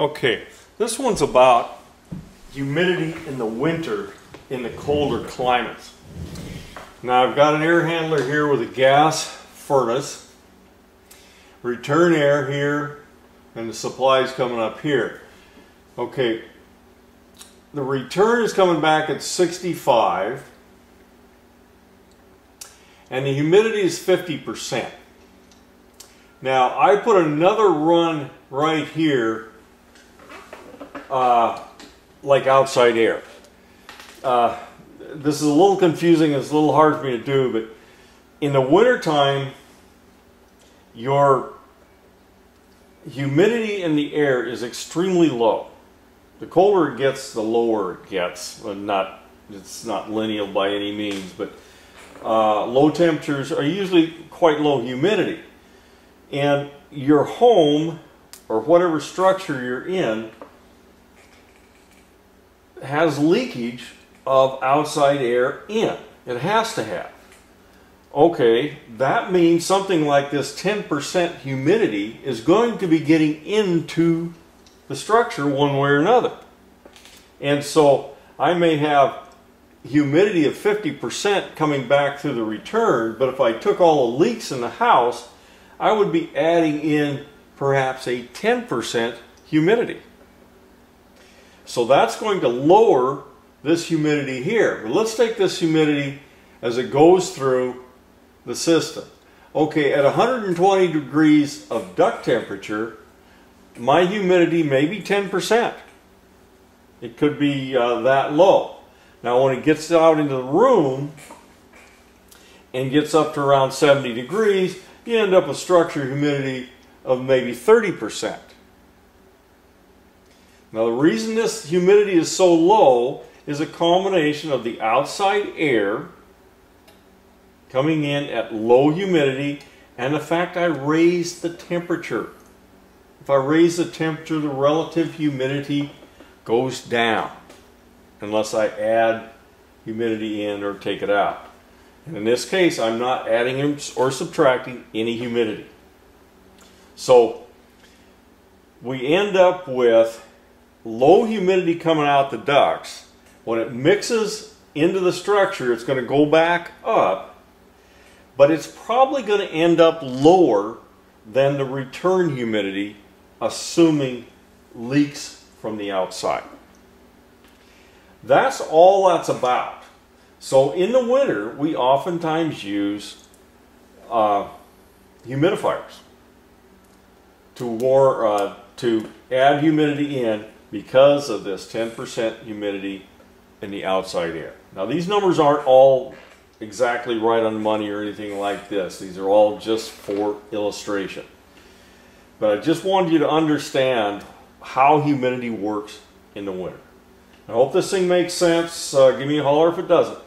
Okay, this one's about humidity in the winter in the colder climates. Now I've got an air handler here with a gas furnace, return air here, and the supply is coming up here. Okay, the return is coming back at 65 and the humidity is 50%. Now I put another run right here uh, like outside air. Uh, this is a little confusing, it's a little hard for me to do, but in the wintertime, your humidity in the air is extremely low. The colder it gets, the lower it gets. Not, it's not linear by any means, but uh, low temperatures are usually quite low humidity. And your home, or whatever structure you're in, has leakage of outside air in. It has to have. Okay, that means something like this 10% humidity is going to be getting into the structure one way or another. And so I may have humidity of 50% coming back through the return, but if I took all the leaks in the house, I would be adding in perhaps a 10% humidity. So that's going to lower this humidity here. But let's take this humidity as it goes through the system. Okay, at 120 degrees of duct temperature, my humidity may be 10%. It could be uh, that low. Now when it gets out into the room and gets up to around 70 degrees, you end up with structure humidity of maybe 30%. Now the reason this humidity is so low is a combination of the outside air coming in at low humidity and the fact I raised the temperature. If I raise the temperature, the relative humidity goes down unless I add humidity in or take it out. And in this case, I'm not adding or subtracting any humidity. So we end up with low humidity coming out the ducts. When it mixes into the structure, it's going to go back up, but it's probably going to end up lower than the return humidity, assuming leaks from the outside. That's all that's about. So in the winter, we oftentimes use uh, humidifiers to war uh, to add humidity in because of this 10% humidity in the outside air. Now these numbers aren't all exactly right on money or anything like this. These are all just for illustration. But I just wanted you to understand how humidity works in the winter. I hope this thing makes sense. Uh, give me a holler if it doesn't.